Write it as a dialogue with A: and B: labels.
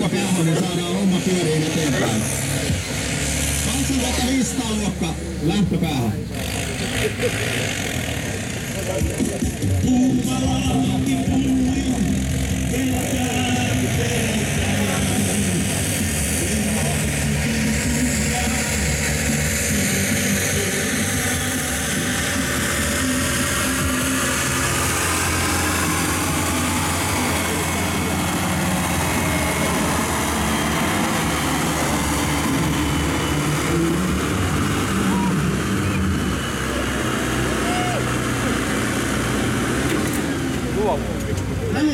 A: tukka päähän, niin saadaan homma pyöriin eteenpäin. 2500 luokka lähtöpäähän. Puumala Ну, а